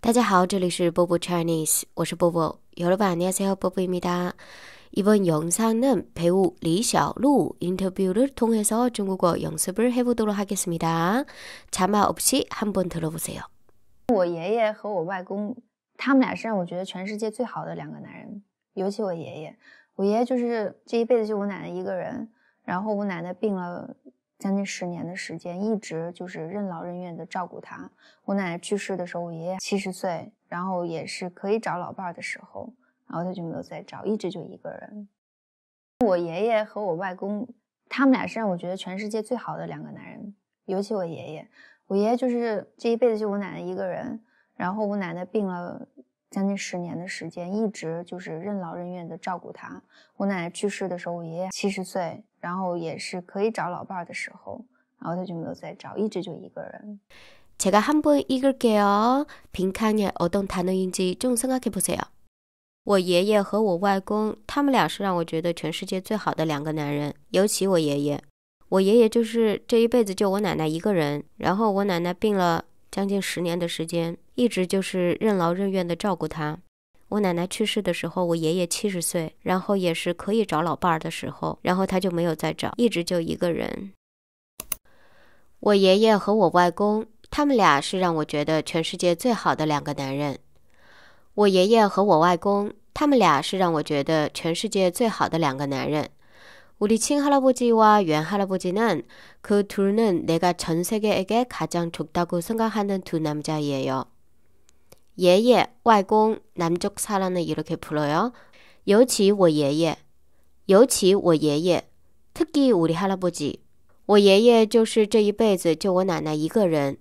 大家好，这里是波波 Chinese，我是波波。여러분안녕하세요波波입니다 이번 영상은 배우 리샤루 인터뷰를 통해서 중국어 연습을 해보도록 하겠습니다. 자막 없이 한번 들어보세요. 我爷爷和我外公，他们俩是让我觉得全世界最好的两个男人。尤其我爷爷，我爷爷就是这一辈子就我奶奶一个人。然后我奶奶病了 将近十年的时间，一直就是任劳任怨的照顾他。我奶奶去世的时候，我爷爷七十岁，然后也是可以找老伴儿的时候，然后他就没有再找，一直就一个人。我爷爷和我外公，他们俩是让我觉得全世界最好的两个男人。尤其我爷爷，我爷爷就是这一辈子就我奶奶一个人，然后我奶奶病了将近十年的时间，一直就是任劳任怨的照顾他。我奶奶去世的时候，我爷爷七十岁。然后也是可以找老伴儿的时候，然后他就没有再找，一直就一个人。제가한번읽을게요빈칸에어떤단어인지좀생각해보세요我爷爷和我外公，他们俩是让我觉得全世界最好的两个男人。尤其我爷爷，我爷爷就是这一辈子就我奶奶一个人，然后我奶奶病了 将近十年的时间，一直就是任劳任怨的照顾他。我奶奶去世的时候，我爷爷七十岁，然后也是可以找老伴儿的时候，然后他就没有再找，一直就一个人。我爷爷和我外公，他们俩是让我觉得全世界最好的两个男人。我爷爷和我外公，他们俩是让我觉得全世界最好的两个男人。 우리친할아버지와유할아버지는그둘은내가전세계에게가장좋다고생각하는두남자예요爷爷、外公，남쪽사람은이렇게불러 요。 尤其我爷爷，尤其我爷爷，특히우리할아버 지。 我爷爷就是这一辈子就我奶奶一个人。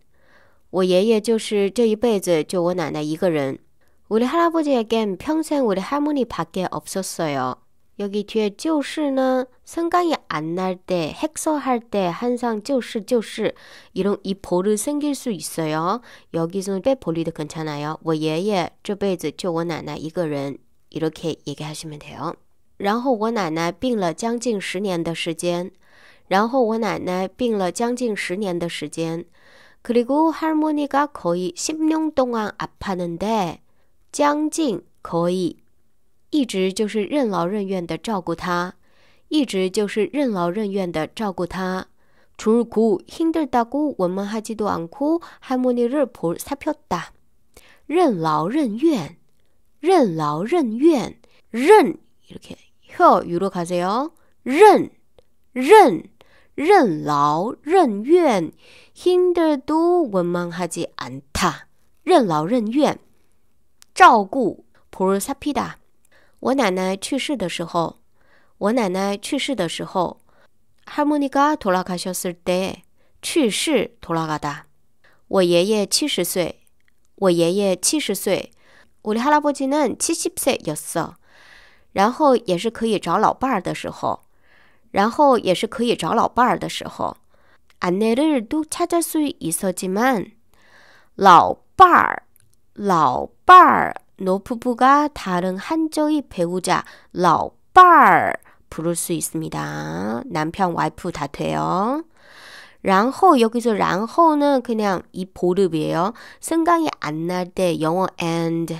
我爷爷就是这一辈子就我奶奶一个人。우리할아버지에겐평생우리할머니밖에없었어요 여기 뒤에就是는 생각이 안 날 때, 핵서할 때 항상 就是就是 이런 이 볼을 생길 수 있어요. 여기서는 빼볼리도 괜찮아요. 我爷爷这辈子就我奶奶一个人 이렇게 얘기하시면 돼요. 然后我奶奶病了将近十年的时间然后我奶奶病了将近十年的时间 그리고 할머니가 거의 10년 동안 아팠는데 将近 거의 一直就是任劳任怨的照顾他，一直就是任劳任怨的照顾他。줄고힘들다고원망하지도않고할머니를볼살폈 다。 任劳任怨，任劳任怨，任이렇게혀유로가세 요。 任任任劳任怨，힘들도원망하지않 다。 任劳任怨，照顾볼살피 다。 我奶奶去世的时候，我奶奶去世的时候，할머니가돌아가셨을 때， 去世돌아가 다。 我爷爷七十岁，我爷爷七十岁，우리할아버지는칠십세였 어。 然后也是可以找老伴儿的时候，然后也是可以找老伴儿的时候，아내를또찾을수있었지 만， 老伴儿，老伴儿。 노프부가 다른 한저의 배우자, 老伴儿 부를 수 있습니다. 남편, 와이프 다 돼요. 然后 여기서 然后는 그냥 이 보름이에요. 생각이 안 날 때 영어 and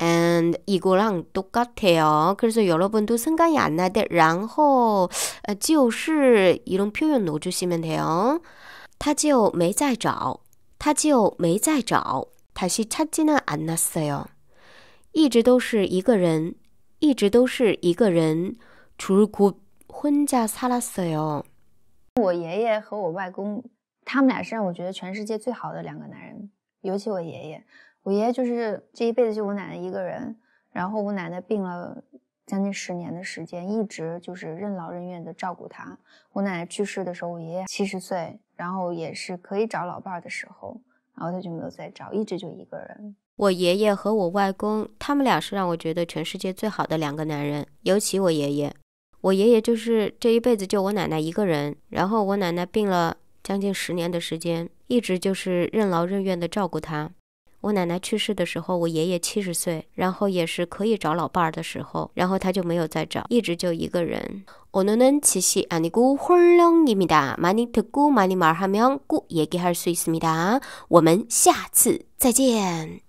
and 이거랑 똑같아요. 그래서 여러분도 생각이 안 날 때 然后就是 이런 표현 넣어주시면 돼요. 他就没再找,他就没再找. 다시 찾지는 않았어요. 一直都是一个人，一直都是一个人。除고혼자살았어 요。 我爷爷和我外公，他们俩是让我觉得全世界最好的两个男人。尤其我爷爷，我爷爷就是这一辈子就我奶奶一个人。然后我奶奶病了将近十年的时间，一直就是任劳任怨的照顾他。我奶奶去世的时候，我爷爷七十岁，然后也是可以找老伴儿的时候， 然后他就没有再找，一直就一个人。我爷爷和我外公，他们俩是让我觉得全世界最好的两个男人。尤其我爷爷，我爷爷就是这一辈子就我奶奶一个人。然后我奶奶病了将近十年的时间，一直就是任劳任怨的照顾他。我奶奶去世的时候，我爷爷七十岁，然后也是可以找老伴儿的时候，然后他就没有再找，一直就一个人。오늘은지시아니고홀령입니다많이듣고많이말하면꼭얘기할수있습니다我们下次再见。